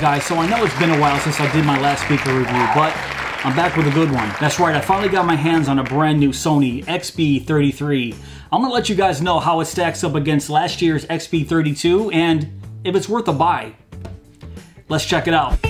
Guys, so I know it's been a while since I did my last speaker review, but I'm back with a good one. That's right, I finally got my hands on a brand new Sony XB33. I'm gonna let you guys know how it stacks up against last year's XB32 and if it's worth a buy. Let's check it out.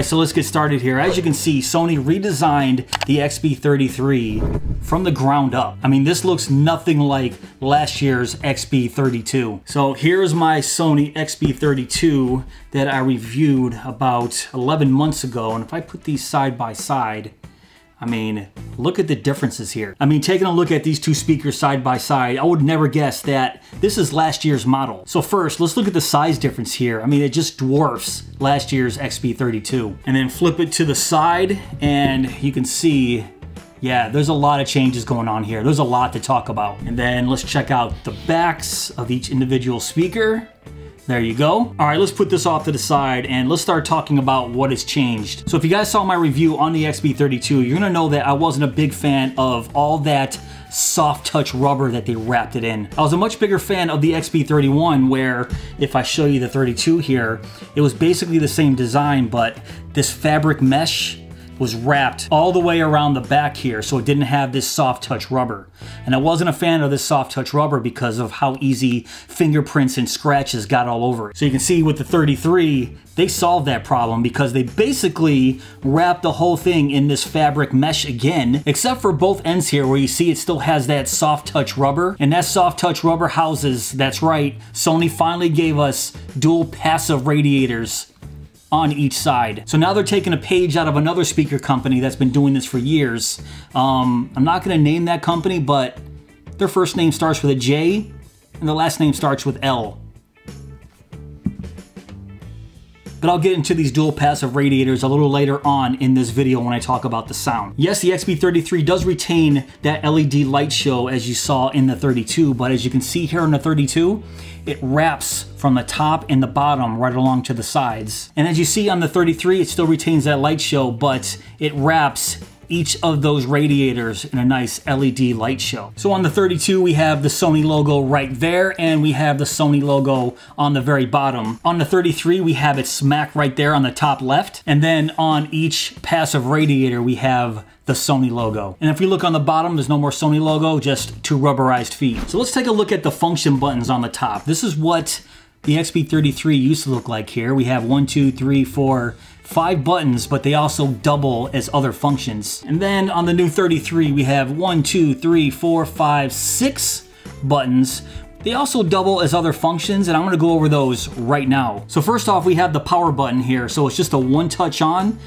Alright, so let's get started here. As you can see, Sony redesigned the XB33 from the ground up. I mean, this looks nothing like last year's XB32. So here's my Sony XB32 that I reviewed about 11 months ago. And if I put these side by side, I mean, look at the differences here. I mean, taking a look at these two speakers side by side, I would never guess that this is last year's model. So first, let's look at the size difference here. I mean, it just dwarfs last year's XB32. And then flip it to the side and you can see yeah, there's a lot of changes going on here. There's a lot to talk about. And then let's check out the backs of each individual speaker. There you go. All right, let's put this off to the side and let's start talking about what has changed. So if you guys saw my review on the XB32, you're gonna know that I wasn't a big fan of all that soft touch rubber that they wrapped it in. I was a much bigger fan of the XB31 where if I show you the 32 here, it was basically the same design, but this fabric mesh was wrapped all the way around the back here so it didn't have this soft touch rubber. And I wasn't a fan of this soft touch rubber because of how easy fingerprints and scratches got all over it. So you can see with the 33, they solved that problem because they basically wrapped the whole thing in this fabric mesh again, except for both ends here where you see it still has that soft touch rubber. And that soft touch rubber houses, that's right, Sony finally gave us dual passive radiators on each side. So now they're taking a page out of another speaker company that's been doing this for years. Um, I'm not gonna name that company, but their first name starts with a J and the last name starts with L. but I'll get into these dual passive radiators a little later on in this video when I talk about the sound. Yes, the XB33 does retain that LED light show as you saw in the 32, but as you can see here in the 32, it wraps from the top and the bottom right along to the sides. And as you see on the 33, it still retains that light show, but it wraps each of those radiators in a nice LED light show. So on the 32, we have the Sony logo right there, and we have the Sony logo on the very bottom. On the 33, we have it smack right there on the top left, and then on each passive radiator, we have the Sony logo. And if we look on the bottom, there's no more Sony logo, just two rubberized feet. So let's take a look at the function buttons on the top. This is what the XB33 used to look like here. We have one, two, three, four, five buttons, but they also double as other functions. And then on the new 33, we have one, two, three, four, five, six buttons. They also double as other functions, and I'm gonna go over those right now. So first off, we have the power button here. So it's just a one touch on,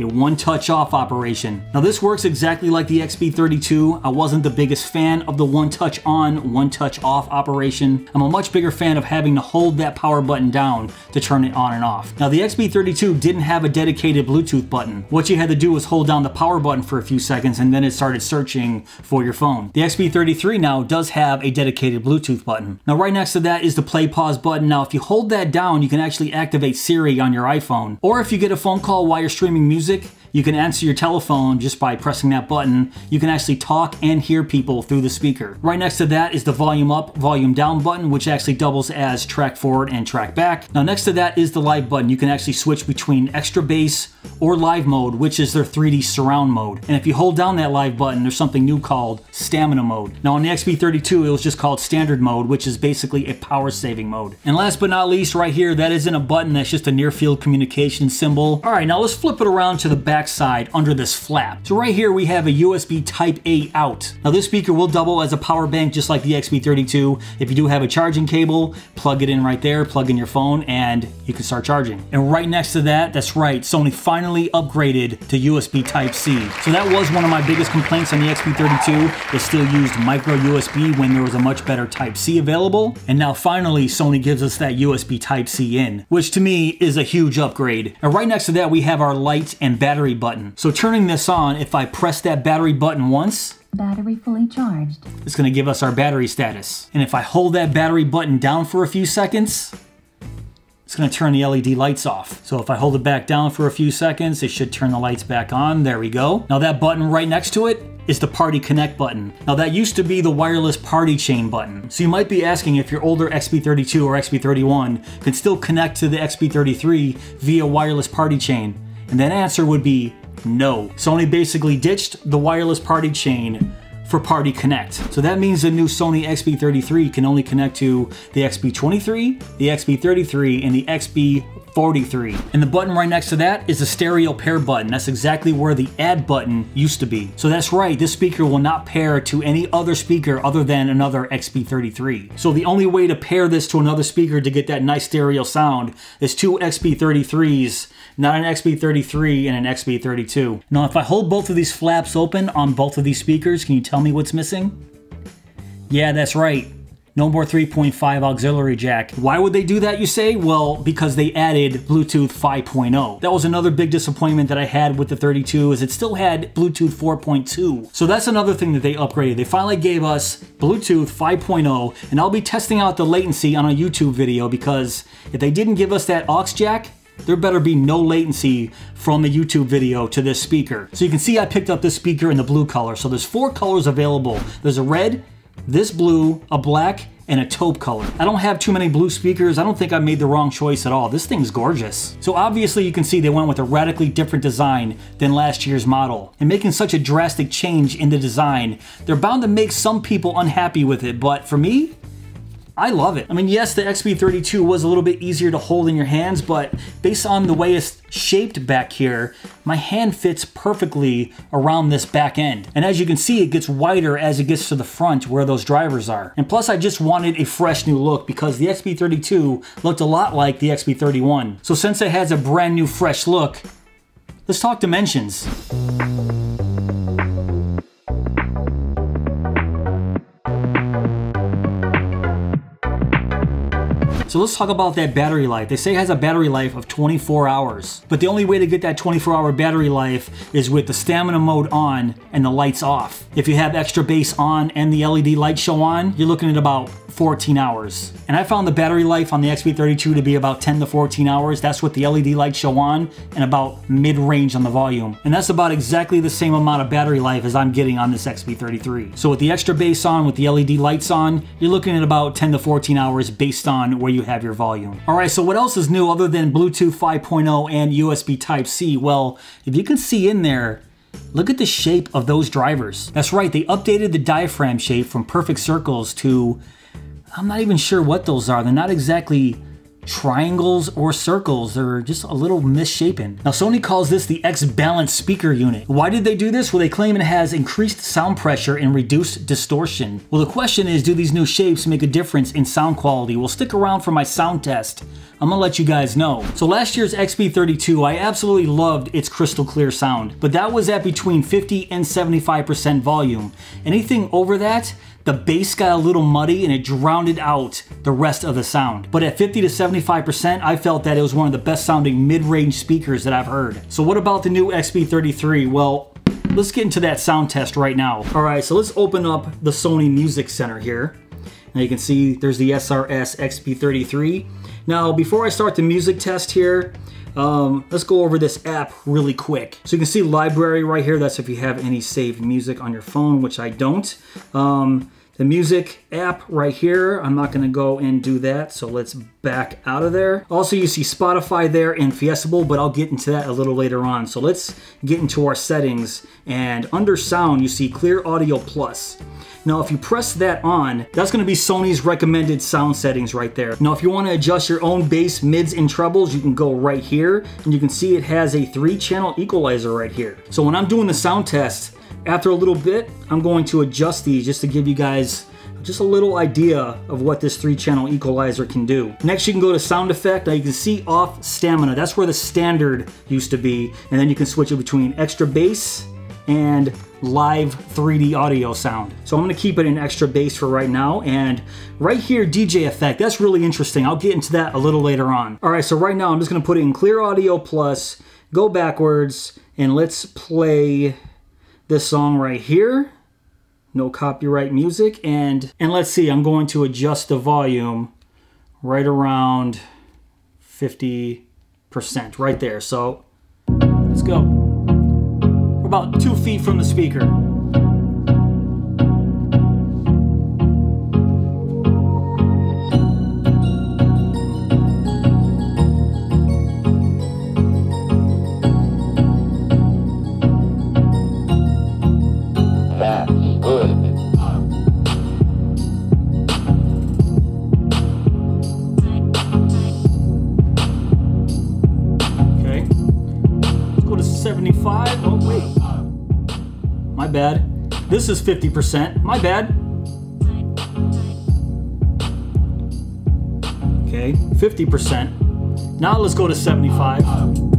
a one-touch off operation. Now this works exactly like the XB32. I wasn't the biggest fan of the one-touch on, one-touch off operation. I'm a much bigger fan of having to hold that power button down to turn it on and off. Now the XB32 didn't have a dedicated Bluetooth button. What you had to do was hold down the power button for a few seconds and then it started searching for your phone. The XB33 now does have a dedicated Bluetooth button. Now right next to that is the play pause button. Now if you hold that down, you can actually activate Siri on your iPhone. Or if you get a phone call while you're streaming music music you can answer your telephone just by pressing that button. You can actually talk and hear people through the speaker. Right next to that is the volume up, volume down button, which actually doubles as track forward and track back. Now next to that is the live button. You can actually switch between extra bass or live mode, which is their 3D surround mode. And if you hold down that live button, there's something new called stamina mode. Now on the XB32, it was just called standard mode, which is basically a power saving mode. And last but not least, right here, that isn't a button, that's just a near field communication symbol. All right, now let's flip it around to the back backside under this flap. So right here we have a USB Type A out. Now this speaker will double as a power bank just like the XB32. If you do have a charging cable, plug it in right there, plug in your phone, and you can start charging. And right next to that, that's right, Sony finally upgraded to USB Type C. So that was one of my biggest complaints on the XB32. It still used micro USB when there was a much better Type C available. And now finally, Sony gives us that USB Type C in, which to me is a huge upgrade. And right next to that, we have our light and battery button. So turning this on, if I press that battery button once, Battery fully charged. it's gonna give us our battery status. And if I hold that battery button down for a few seconds, it's gonna turn the LED lights off. So if I hold it back down for a few seconds, it should turn the lights back on. There we go. Now that button right next to it is the Party Connect button. Now that used to be the wireless party chain button. So you might be asking if your older XB32 or XB31 can still connect to the XB33 via wireless party chain. And that answer would be no. Sony basically ditched the wireless party chain for Party Connect. So that means the new Sony XB33 can only connect to the XB23, the XB33, and the XB43. And the button right next to that is the stereo pair button. That's exactly where the add button used to be. So that's right, this speaker will not pair to any other speaker other than another XB33. So the only way to pair this to another speaker to get that nice stereo sound is two XB33s, not an XB33 and an XB32. Now if I hold both of these flaps open on both of these speakers, can you tell me what's missing? Yeah, that's right. No more 3.5 auxiliary jack. Why would they do that, you say? Well, because they added Bluetooth 5.0. That was another big disappointment that I had with the 32 is it still had Bluetooth 4.2. So that's another thing that they upgraded. They finally gave us Bluetooth 5.0 and I'll be testing out the latency on a YouTube video because if they didn't give us that aux jack, there better be no latency from the YouTube video to this speaker. So you can see I picked up this speaker in the blue color. So there's four colors available. There's a red, this blue, a black, and a taupe color. I don't have too many blue speakers. I don't think I made the wrong choice at all. This thing's gorgeous. So obviously you can see they went with a radically different design than last year's model. And making such a drastic change in the design, they're bound to make some people unhappy with it, but for me, I love it. I mean, yes, the XB32 was a little bit easier to hold in your hands, but based on the way it's shaped back here, my hand fits perfectly around this back end. And as you can see, it gets wider as it gets to the front where those drivers are. And plus, I just wanted a fresh new look because the XB32 looked a lot like the XB31. So since it has a brand new fresh look, let's talk dimensions. So let's talk about that battery life. They say it has a battery life of 24 hours, but the only way to get that 24 hour battery life is with the stamina mode on and the lights off. If you have extra bass on and the LED light show on, you're looking at about 14 hours. And I found the battery life on the XB32 to be about 10 to 14 hours. That's with the LED lights show on and about mid-range on the volume. And that's about exactly the same amount of battery life as I'm getting on this XB33. So with the extra bass on, with the LED lights on, you're looking at about 10 to 14 hours based on where you have your volume. All right, so what else is new other than Bluetooth 5.0 and USB Type-C? Well, if you can see in there, Look at the shape of those drivers. That's right, they updated the diaphragm shape from perfect circles to I'm not even sure what those are. They're not exactly triangles or circles. They're just a little misshapen. Now Sony calls this the X-Balance speaker unit. Why did they do this? Well, they claim it has increased sound pressure and reduced distortion. Well, the question is, do these new shapes make a difference in sound quality? Well, stick around for my sound test. I'm gonna let you guys know. So last year's XB32, I absolutely loved its crystal clear sound, but that was at between 50 and 75% volume. Anything over that, the bass got a little muddy and it drowned out the rest of the sound. But at 50 to 75%, I felt that it was one of the best sounding mid-range speakers that I've heard. So what about the new XB33? Well, let's get into that sound test right now. All right, so let's open up the Sony Music Center here. Now you can see there's the SRS XB33. Now, before I start the music test here, um, let's go over this app really quick. So you can see library right here. That's if you have any saved music on your phone, which I don't. Um, the music app right here. I'm not gonna go and do that, so let's back out of there. Also, you see Spotify there and Fiestable, but I'll get into that a little later on. So let's get into our settings, and under sound, you see Clear Audio Plus. Now, if you press that on, that's gonna be Sony's recommended sound settings right there. Now, if you wanna adjust your own bass, mids, and trebles, you can go right here, and you can see it has a three channel equalizer right here. So when I'm doing the sound test, after a little bit, I'm going to adjust these just to give you guys just a little idea of what this three channel equalizer can do. Next you can go to sound effect. Now you can see off stamina. That's where the standard used to be. And then you can switch it between extra bass and live 3D audio sound. So I'm gonna keep it in extra bass for right now. And right here, DJ effect, that's really interesting. I'll get into that a little later on. All right, so right now I'm just gonna put it in clear audio plus, go backwards, and let's play this song right here. No copyright music. And, and let's see, I'm going to adjust the volume right around 50% right there. So let's go. We're about two feet from the speaker. This is 50%. My bad. Okay, 50%. Now let's go to 75.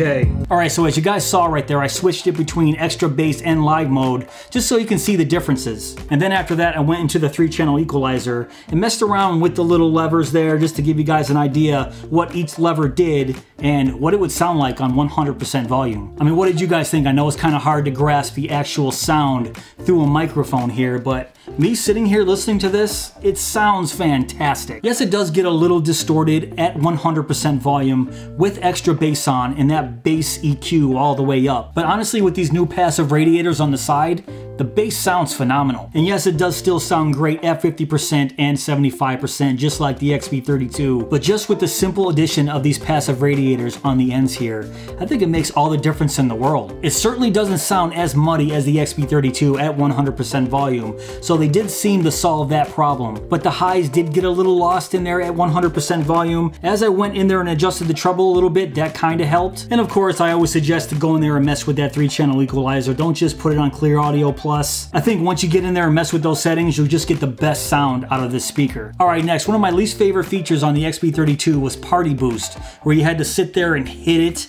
Okay. All right, so as you guys saw right there, I switched it between extra bass and live mode just so you can see the differences. And then after that, I went into the three channel equalizer and messed around with the little levers there just to give you guys an idea what each lever did and what it would sound like on 100% volume. I mean, what did you guys think? I know it's kind of hard to grasp the actual sound through a microphone here, but me sitting here listening to this, it sounds fantastic. Yes, it does get a little distorted at 100% volume with extra bass on and that bass EQ all the way up. But honestly, with these new passive radiators on the side, the bass sounds phenomenal. And yes, it does still sound great at 50% and 75%, just like the XB32. But just with the simple addition of these passive radiators on the ends here, I think it makes all the difference in the world. It certainly doesn't sound as muddy as the XB32 at 100% volume, so they did seem to solve that problem. But the highs did get a little lost in there at 100% volume. As I went in there and adjusted the treble a little bit, that kind of helped. And of course, I always suggest to go in there and mess with that three channel equalizer. Don't just put it on clear audio plus. I think once you get in there and mess with those settings, you'll just get the best sound out of this speaker. All right, next, one of my least favorite features on the XB32 was Party Boost, where you had to sit there and hit it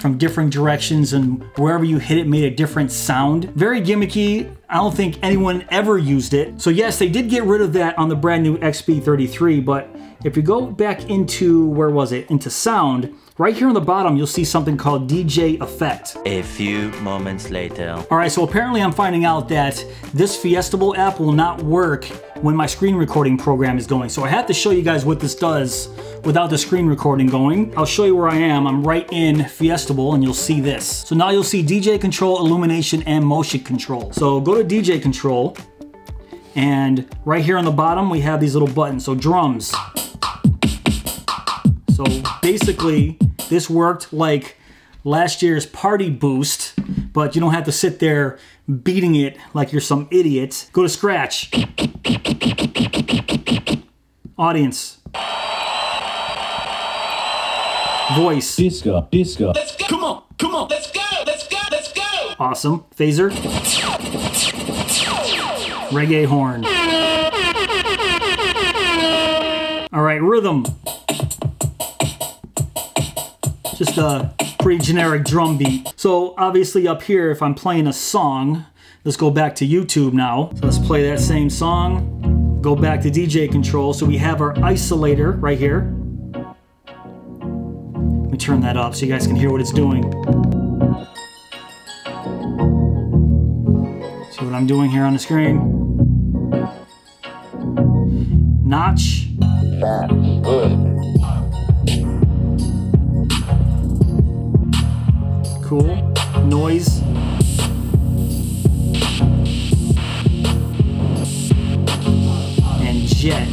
from different directions and wherever you hit it made a different sound. Very gimmicky. I don't think anyone ever used it. So yes, they did get rid of that on the brand new XB33, but if you go back into, where was it? Into sound, Right here on the bottom, you'll see something called DJ Effect. A few moments later. All right, so apparently I'm finding out that this Fiestable app will not work when my screen recording program is going. So I have to show you guys what this does without the screen recording going. I'll show you where I am. I'm right in Fiestable and you'll see this. So now you'll see DJ control, illumination, and motion control. So go to DJ control and right here on the bottom, we have these little buttons. So drums. So basically, this worked like last year's Party Boost, but you don't have to sit there beating it like you're some idiot. Go to Scratch. Audience. Voice. Disco, disco. Let's go. Come on, come on. Let's go. Let's go. Let's go. Awesome. Phaser. Reggae horn. All right, rhythm just a pretty generic drum beat. So obviously up here, if I'm playing a song, let's go back to YouTube now. So let's play that same song, go back to DJ control. So we have our isolator right here. Let me turn that up so you guys can hear what it's doing. See what I'm doing here on the screen? Notch. Cool. Noise. And jet.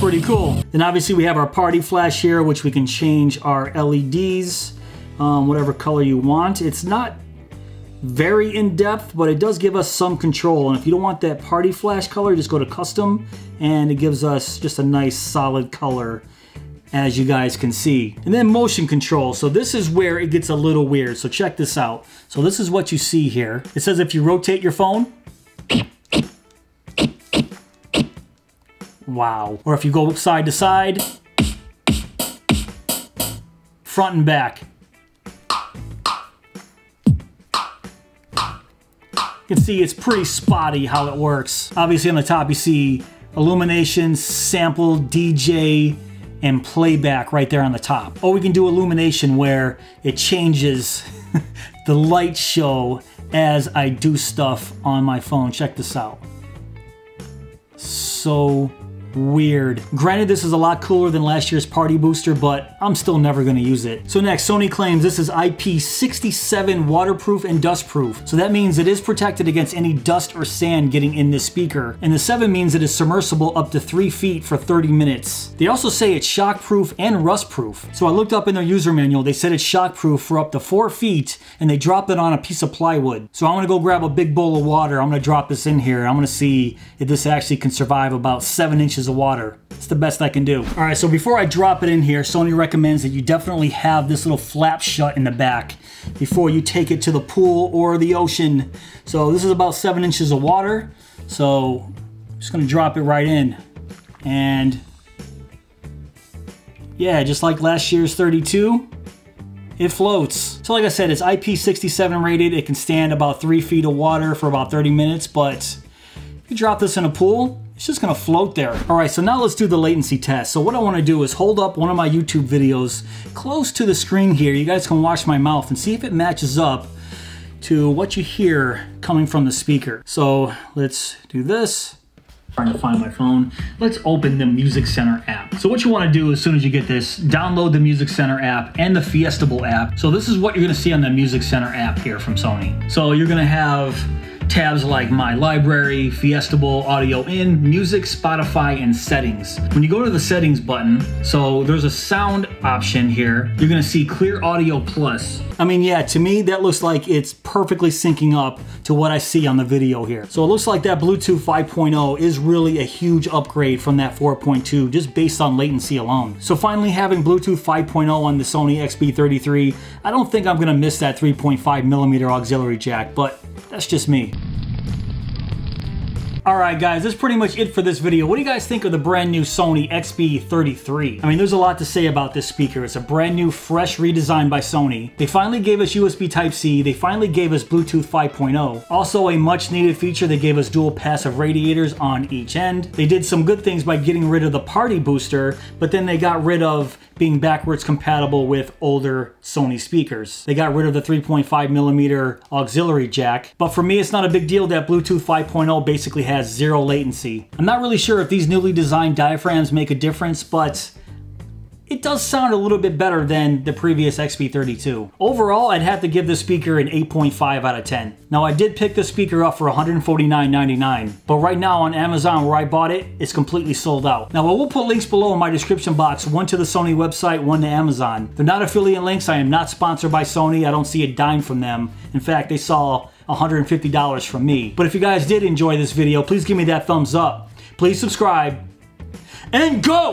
Pretty cool. Then obviously we have our party flash here, which we can change our LEDs, um, whatever color you want. It's not very in-depth, but it does give us some control. And if you don't want that party flash color, just go to custom and it gives us just a nice solid color as you guys can see. And then motion control. So this is where it gets a little weird. So check this out. So this is what you see here. It says if you rotate your phone, wow. Or if you go side to side, front and back. You can see it's pretty spotty how it works. Obviously on the top you see illumination, sample, DJ, and playback right there on the top. Or we can do illumination where it changes the light show as I do stuff on my phone. Check this out. So weird. Granted, this is a lot cooler than last year's Party Booster, but I'm still never going to use it. So next, Sony claims this is IP67 waterproof and dustproof. So that means it is protected against any dust or sand getting in this speaker. And the 7 means it is submersible up to 3 feet for 30 minutes. They also say it's shockproof and rustproof. So I looked up in their user manual, they said it's shockproof for up to 4 feet, and they dropped it on a piece of plywood. So I'm to go grab a big bowl of water, I'm to drop this in here, I'm to see if this actually can survive about 7 inches of water. It's the best I can do. All right, so before I drop it in here, Sony recommends that you definitely have this little flap shut in the back before you take it to the pool or the ocean. So this is about seven inches of water. So I'm just gonna drop it right in. And yeah, just like last year's 32, it floats. So like I said, it's IP67 rated. It can stand about three feet of water for about 30 minutes, but you drop this in a pool, it's just gonna float there. All right, so now let's do the latency test. So what I wanna do is hold up one of my YouTube videos close to the screen here. You guys can watch my mouth and see if it matches up to what you hear coming from the speaker. So let's do this. trying to find my phone. Let's open the Music Center app. So what you want to do as soon as you get this, download the Music Center app and the Fiestable app. So this is what you're to see on the Music Center app here from Sony. So you're to have tabs like My Library, Fiestable, Audio In, Music, Spotify, and Settings. When you go to the Settings button, so there's a sound option here, you're gonna see Clear Audio Plus. I mean, yeah, to me, that looks like it's perfectly syncing up to what I see on the video here. So it looks like that Bluetooth 5.0 is really a huge upgrade from that 4.2 just based on latency alone. So finally having Bluetooth 5.0 on the Sony XB33, I don't think I'm gonna miss that 3.5 millimeter auxiliary jack, but that's just me. Alright guys, that's pretty much it for this video. What do you guys think of the brand new Sony XB33? I mean, there's a lot to say about this speaker. It's a brand new, fresh redesign by Sony. They finally gave us USB Type-C. They finally gave us Bluetooth 5.0. Also, a much needed feature, they gave us dual passive radiators on each end. They did some good things by getting rid of the party booster, but then they got rid of being backwards compatible with older Sony speakers. They got rid of the 3.5 millimeter auxiliary jack, but for me it's not a big deal that Bluetooth 5.0 basically has zero latency. I'm not really sure if these newly designed diaphragms make a difference, but it does sound a little bit better than the previous XB32. Overall, I'd have to give this speaker an 8.5 out of 10. Now, I did pick the speaker up for $149.99, but right now on Amazon where I bought it, it's completely sold out. Now, I will put links below in my description box, one to the Sony website, one to Amazon. They're not affiliate links. I am not sponsored by Sony. I don't see a dime from them. In fact, they saw $150 from me. But if you guys did enjoy this video, please give me that thumbs up. Please subscribe and go!